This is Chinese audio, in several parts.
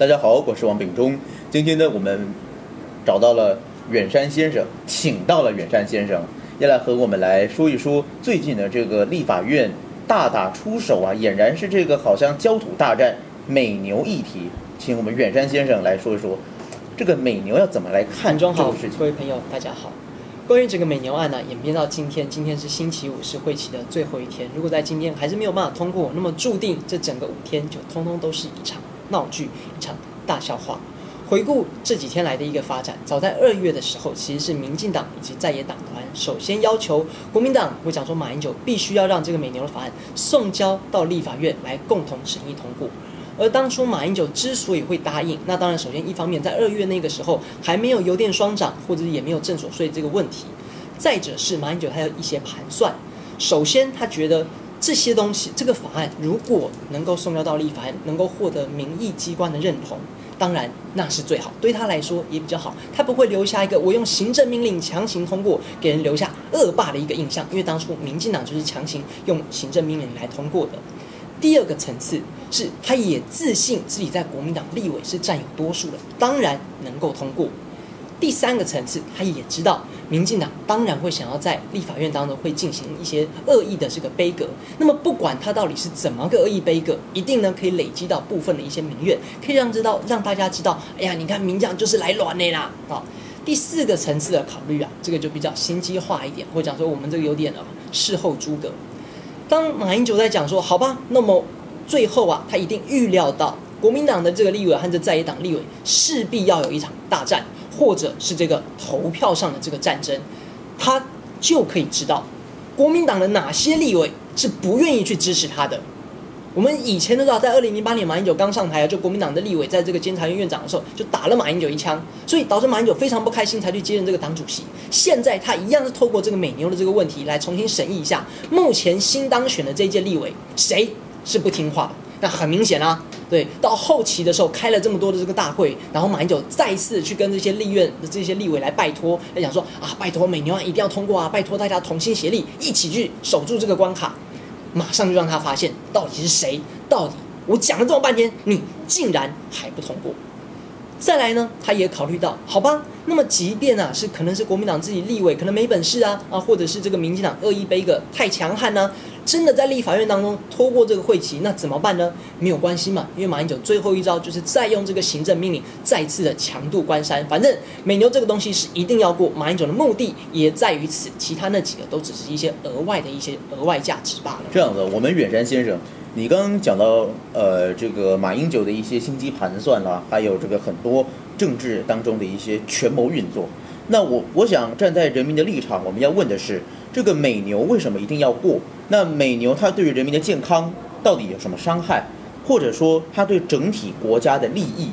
大家好，我是王炳忠。今天呢，我们找到了远山先生，请到了远山先生，要来和我们来说一说最近的这个立法院大打出手啊，俨然是这个好像焦土大战美牛议题，请我们远山先生来说一说这个美牛要怎么来看这中好个事，情各。位朋友，大家好。关于整个美牛案呢，演变到今天，今天是星期五，是会期的最后一天。如果在今天还是没有办法通过，那么注定这整个五天就通通都是一场闹剧，一场大笑话。回顾这几天来的一个发展，早在二月的时候，其实是民进党以及在野党团首先要求国民党，我讲说马英九必须要让这个美牛的法案送交到立法院来共同审议通过。而当初马英九之所以会答应，那当然首先一方面在二月那个时候还没有油电双涨，或者是也没有正所税这个问题，再者是马英九他有一些盘算。首先，他觉得这些东西，这个法案如果能够送交到立法院，能够获得民意机关的认同，当然那是最好，对他来说也比较好，他不会留下一个我用行政命令强行通过，给人留下恶霸的一个印象，因为当初民进党就是强行用行政命令来通过的。第二个层次是，他也自信自己在国民党立委是占有多数的，当然能够通过。第三个层次，他也知道民进党当然会想要在立法院当中会进行一些恶意的这个杯葛。那么不管他到底是怎么个恶意杯葛，一定呢可以累积到部分的一些民怨，可以让知道让大家知道，哎呀，你看民将就是来乱的啦啊。第四个层次的考虑啊，这个就比较心机化一点，或讲说我们这个有点啊事后诸葛。当马英九在讲说，好吧，那么最后啊，他一定预料到国民党的这个立委和这在野党立委势必要有一场大战，或者是这个投票上的这个战争，他就可以知道国民党的哪些立委是不愿意去支持他的。我们以前都知道，在二零零八年马英九刚上台啊，就国民党的立委在这个监察院院长的时候，就打了马英九一枪，所以导致马英九非常不开心，才去接任这个党主席。现在他一样是透过这个美牛的这个问题来重新审议一下，目前新当选的这一届立委谁是不听话的？那很明显啊，对，到后期的时候开了这么多的这个大会，然后马英九再次去跟这些立院的这些立委来拜托，来讲说啊，拜托美牛案一定要通过啊，拜托大家同心协力，一起去守住这个关卡。马上就让他发现到底是谁，到底我讲了这么半天，你竟然还不通过。再来呢，他也考虑到，好吧，那么即便啊是可能是国民党自己立委可能没本事啊啊，或者是这个民进党恶意背个太强悍呢、真的在立法院当中拖过这个会期，那怎么办呢？没有关系嘛，因为马英九最后一招就是再用这个行政命令再次的强渡关山，反正美牛这个东西是一定要过，马英九的目的也在于此，其他那几个都只是一些额外的一些额外价值罢了。这样的，我们远山先生，你刚刚讲到呃这个马英九的一些心机盘算啦，还有这个很多政治当中的一些权谋运作。那我我想站在人民的立场，我们要问的是，这个美牛为什么一定要过？那美牛它对于人民的健康到底有什么伤害？或者说它对整体国家的利益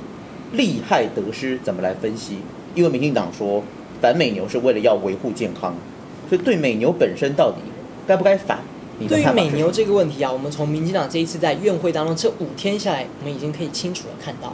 利害得失怎么来分析？因为民进党说反美牛是为了要维护健康，所以对美牛本身到底该不该反？对于美牛这个问题啊，我们从民进党这一次在院会当中这五天下来，我们已经可以清楚的看到，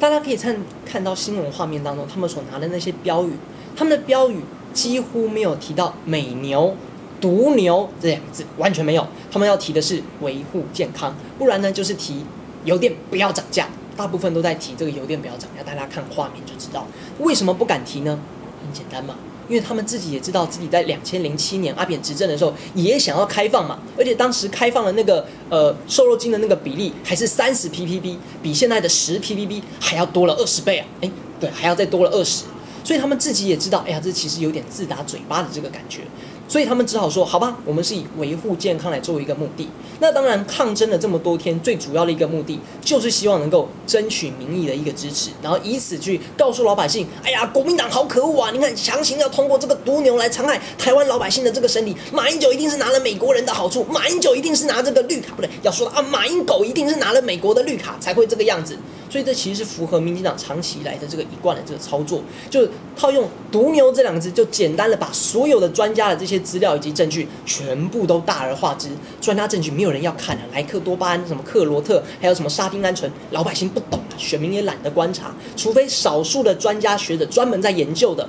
大家可以看看到新闻画面当中他们所拿的那些标语，他们的标语几乎没有提到美牛、毒牛这两个字，完全没有。他们要提的是维护健康，不然呢就是提油电不要涨价，大部分都在提这个油电不要涨价。大家看画面就知道，为什么不敢提呢？很简单嘛，因为他们自己也知道自己在两千零七年阿扁执政的时候也想要开放嘛，而且当时开放的那个呃瘦肉精的那个比例还是三十 ppb，比现在的十 ppb 还要多了二十倍啊！哎，对，还要再多了二十，所以他们自己也知道，哎呀，这其实有点自打嘴巴的这个感觉。所以他们只好说，好吧，我们是以维护健康来作为一个目的。那当然，抗争了这么多天，最主要的一个目的就是希望能够争取民意的一个支持，然后以此去告诉老百姓，哎呀，国民党好可恶啊！你看，强行要通过这个毒牛来残害台湾老百姓的这个身体，马英九一定是拿了美国人的好处，马英九一定是拿这个绿卡，不对，要说啊，马英狗一定是拿了美国的绿卡才会这个样子。所以这其实是符合民进党长期以来的这个一贯的这个操作，就是套用“毒牛”这两个字，就简单的把所有的专家的这些资料以及证据全部都大而化之。专家证据没有人要看了，莱克多巴胺、什么克罗特，还有什么沙丁胺醇，老百姓不懂啊，选民也懒得观察，除非少数的专家学者专门在研究的。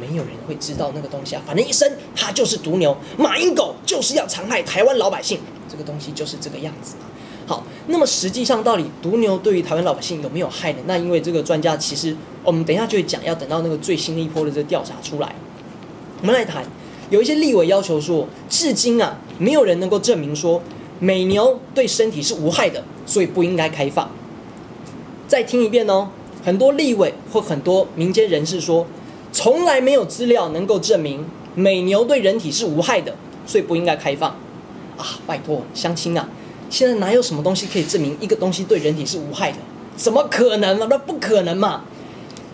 没有人会知道那个东西啊，反正一生它就是毒牛，马英狗就是要残害台湾老百姓，这个东西就是这个样子嘛。那么实际上到底毒牛对于台湾老百姓有没有害呢？那因为这个专家其实我们等一下就会讲，要等到那个最新的一波的这个调查出来，我们来谈。有一些立委要求说，至今啊，没有人能够证明说美牛对身体是无害的，所以不应该开放。再听一遍哦，很多立委或很多民间人士说，从来没有资料能够证明美牛对人体是无害的，所以不应该开放。啊，拜托乡亲啊，现在哪有什么东西可以证明一个东西对人体是无害的？怎么可能嘛？那不可能嘛！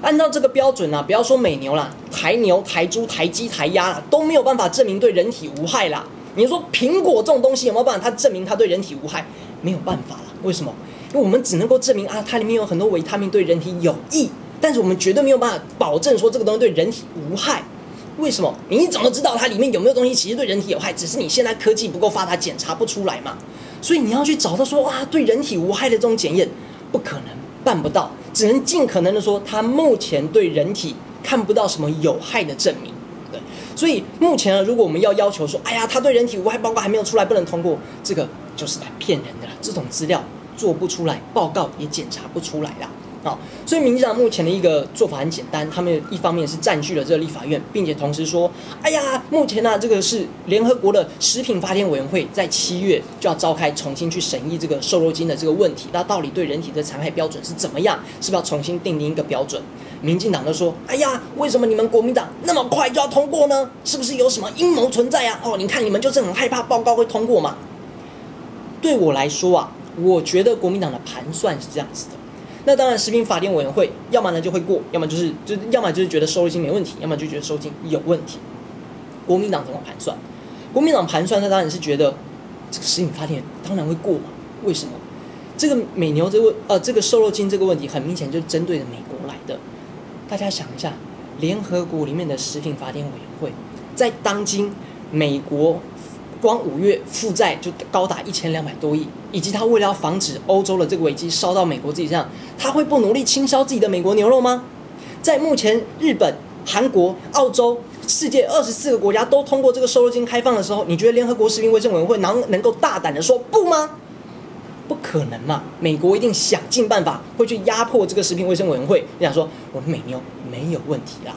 按照这个标准啊，不要说美牛啦，台牛、台猪、台鸡、台鸭啦，都没有办法证明对人体无害啦。你说苹果这种东西有没有办法它证明它对人体无害？没有办法了。为什么？因为我们只能够证明啊，它里面有很多维他命对人体有益，但是我们绝对没有办法保证说这个东西对人体无害。为什么？你怎么知道它里面有没有东西其实对人体有害？只是你现在科技不够发达，检查不出来嘛。所以你要去找到说哇，对人体无害的这种检验，不可能办不到，只能尽可能的说它目前对人体看不到什么有害的证明。对，所以目前呢，如果我们要要求说，哎呀，它对人体无害报告还没有出来，不能通过，这个就是来骗人的，这种资料做不出来，报告也检查不出来啦。好，所以民进党目前的一个做法很简单，他们一方面是占据了这个立法院，并且同时说，哎呀，目前呢，这个是联合国的食品发电委员会在七月就要召开，重新去审议这个瘦肉精的这个问题，那到底对人体的残害标准是怎么样？是不是要重新定定一个标准？民进党都说，哎呀，为什么你们国民党那么快就要通过呢？是不是有什么阴谋存在啊？哦，你看你们就是很害怕报告会通过嘛？对我来说啊，我觉得国民党的盘算是这样子的。那当然，食品法典委员会要么呢就会过，要么就是就要么就是觉得收金没问题，要么就觉得收金有问题。国民党怎么盘算？国民党盘算，那当然是觉得这个食品法典当然会过嘛。为什么？这个美牛这个呃这个瘦肉精这个问题，很明显就针对着美国来的。大家想一下，联合国里面的食品法典委员会，在当今美国。光五月负债就高达一千两百多亿，以及他为了要防止欧洲的这个危机烧到美国自己上，他会不努力倾销自己的美国牛肉吗？在目前日本、韩国、澳洲、世界二十四个国家都通过这个瘦肉精开放的时候，你觉得联合国食品卫生委员会能能够大胆的说不吗？不可能嘛！美国一定想尽办法会去压迫这个食品卫生委员会，你想说我的美牛没有问题啦。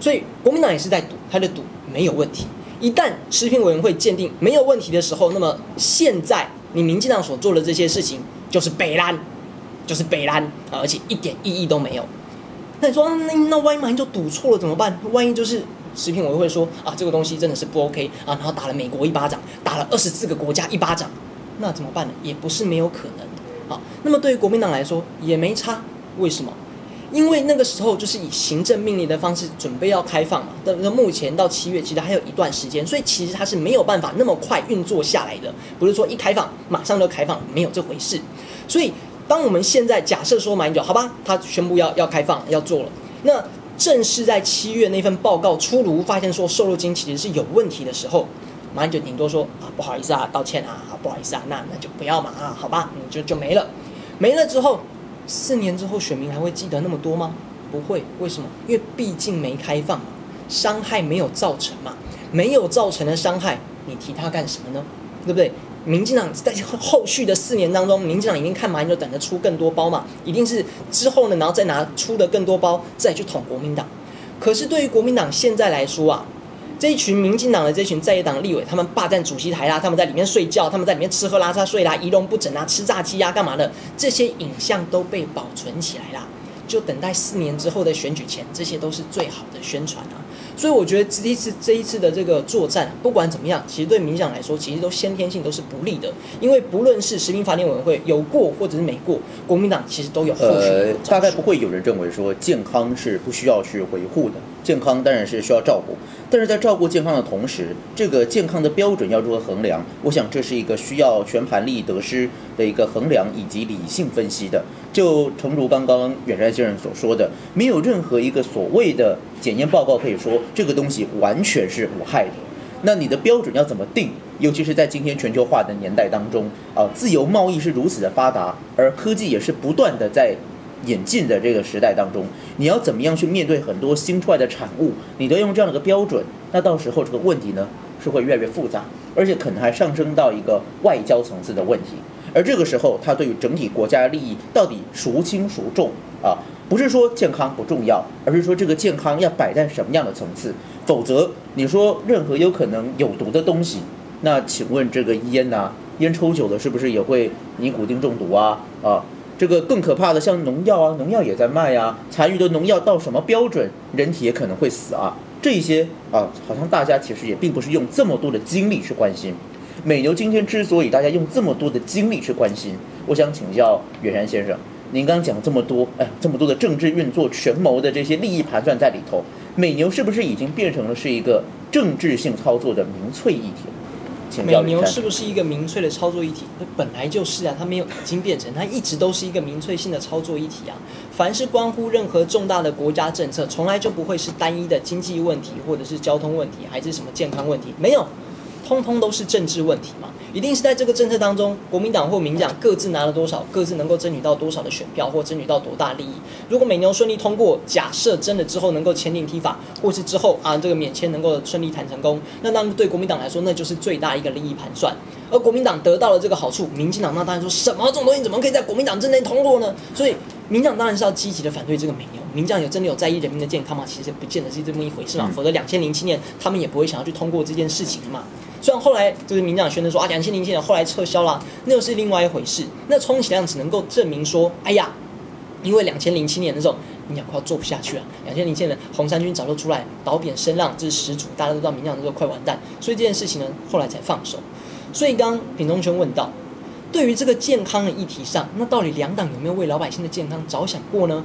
所以国民党也是在赌，他的赌没有问题。一旦食品委员会鉴定没有问题的时候，那么现在你民进党所做的这些事情就是北蓝，就是北蓝啊，而且一点意义都没有。那你说那那万一马英九赌错了怎么办？万一就是食品委员会说啊这个东西真的是不 OK 啊，然后打了美国一巴掌，打了二十四个国家一巴掌，那怎么办呢？也不是没有可能。好，那么对于国民党来说也没差，为什么？因为那个时候就是以行政命令的方式准备要开放嘛，那那目前到七月其实还有一段时间，所以其实它是没有办法那么快运作下来的，不是说一开放马上就开放，没有这回事。所以当我们现在假设说马英九好吧，他宣布要要开放要做了，那正是在七月那份报告出炉，发现说瘦肉精其实是有问题的时候，马英九顶多说啊不好意思啊道歉啊，不好意思啊，那那就不要嘛啊好吧，就就没了，没了之后。四年之后，选民还会记得那么多吗？不会，为什么？因为毕竟没开放嘛，伤害没有造成嘛，没有造成的伤害，你提他干什么呢？对不对？民进党在后续的四年当中，民进党一定看马英九等着出更多包嘛，一定是之后呢，然后再拿出的更多包，再去捅国民党。可是对于国民党现在来说啊。这一群民进党的这群在野党立委，他们霸占主席台啦，他们在里面睡觉，他们在里面吃喝拉撒睡啦，仪容不整啊，吃炸鸡啊，干嘛的？这些影像都被保存起来啦，就等待四年之后的选举前，这些都是最好的宣传啊。所以我觉得这一次这一次的这个作战，不管怎么样，其实对民进党来说，其实都先天性都是不利的。因为不论是食品法典委员会有过或者是没过，国民党其实都有后续。大概不会有人认为说健康是不需要去维护的，健康当然是需要照顾。但是在照顾健康的同时，这个健康的标准要如何衡量？我想这是一个需要全盘利益得失的一个衡量以及理性分析的。就诚如刚刚远山先生所说的，没有任何一个所谓的检验报告可以说这个东西完全是无害的。那你的标准要怎么定？尤其是在今天全球化的年代当中啊，自由贸易是如此的发达，而科技也是不断的在演进的这个时代当中，你要怎么样去面对很多新出来的产物？你都用这样的一个标准，那到时候这个问题呢是会越来越复杂，而且可能还上升到一个外交层次的问题。而这个时候，它对于整体国家利益到底孰轻孰重啊？不是说健康不重要，而是说这个健康要摆在什么样的层次？否则，你说任何有可能有毒的东西，那请问这个烟呐，烟抽久了是不是也会尼古丁中毒啊？啊，这个更可怕的，像农药啊，农药也在卖啊，残余的农药到什么标准，人体也可能会死啊。这些啊，好像大家其实也并不是用这么多的精力去关心。美牛今天之所以大家用这么多的精力去关心，我想请教远山先生，您刚讲这么多，哎，这么多的政治运作、权谋的这些利益盘算在里头，美牛是不是已经变成了是一个政治性操作的民粹议题？美牛是不是一个民粹的操作议题？那本来就是啊，它没有已经变成，它一直都是一个民粹性的操作议题啊。凡是关乎任何重大的国家政策，从来就不会是单一的经济问题，或者是交通问题，还是什么健康问题，没有。通通都是政治问题嘛，一定是在这个政策当中，国民党或民党各自拿了多少，各自能够争取到多少的选票，或争取到多大利益。如果美牛顺利通过，假设真的之后能够签订提法，或是之后啊这个免签能够顺利谈成功，那当对国民党来说，那就是最大一个利益盘算。而国民党得到了这个好处，民进党那当然说什么这种东西怎么可以在国民党之内通过呢？所以民党当然是要积极的反对这个美牛。民将有真的有在意人民的健康吗？其实不见得是这么一回事嘛。否则两千零七年他们也不会想要去通过这件事情嘛。虽然后来就是民进党宣称说啊，两千零七年后来撤销了，那又是另外一回事。那充其量只能够证明说，哎呀，因为两千零七年的时候，民党快要做不下去了。两千零七年红三军早就出来倒扁声浪，这是始祖，大家都知道民进党那时候快完蛋，所以这件事情呢，后来才放手。所以刚品中圈问到，对于这个健康的议题上，那到底两党有没有为老百姓的健康着想过呢？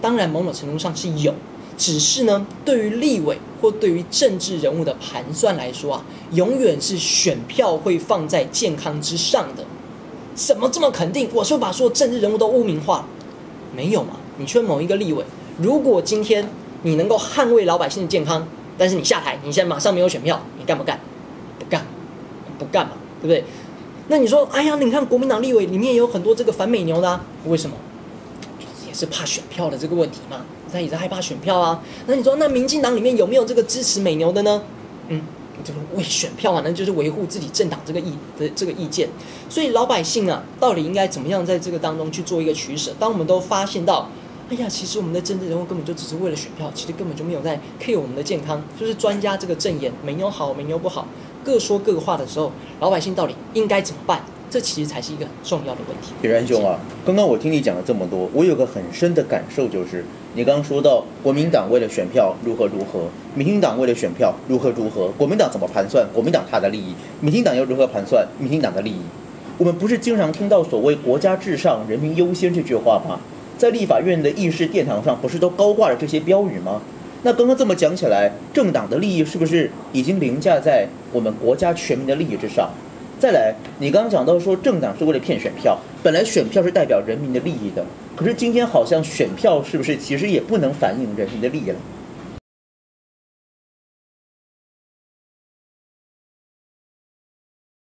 当然，某种程度上是有。只是呢，对于立委或对于政治人物的盘算来说啊，永远是选票会放在健康之上的。怎么这么肯定？我说把所有政治人物都污名化，没有嘛？你去问某一个立委，如果今天你能够捍卫老百姓的健康，但是你下台，你现在马上没有选票，你干不干？不干，不干嘛？对不对？那你说，哎呀，你看国民党立委里面也有很多这个反美牛的，为什么？也是怕选票的这个问题嘛。他也是害怕选票啊，那你说那民进党里面有没有这个支持美牛的呢？嗯，就是为选票啊，那就是维护自己政党这个意的这个意见。所以老百姓啊，到底应该怎么样在这个当中去做一个取舍？当我们都发现到，哎呀，其实我们的政治人物根本就只是为了选票，其实根本就没有在 care 我们的健康，就是专家这个证言，美牛好，美牛不好，各说各话的时候，老百姓到底应该怎么办？这其实才是一个很重要的问题。铁然兄啊，刚刚我听你讲了这么多，我有个很深的感受，就是你刚刚说到国民党为了选票如何如何，民进党为了选票如何如何，国民党怎么盘算国民党他的利益，民进党又如何盘算民进党的利益？我们不是经常听到所谓“国家至上，人民优先”这句话吗？在立法院的议事殿堂上，不是都高挂着这些标语吗？那刚刚这么讲起来，政党的利益是不是已经凌驾在我们国家全民的利益之上？再来，你刚刚讲到说政党是为了骗选票，本来选票是代表人民的利益的，可是今天好像选票是不是其实也不能反映人民的利益了？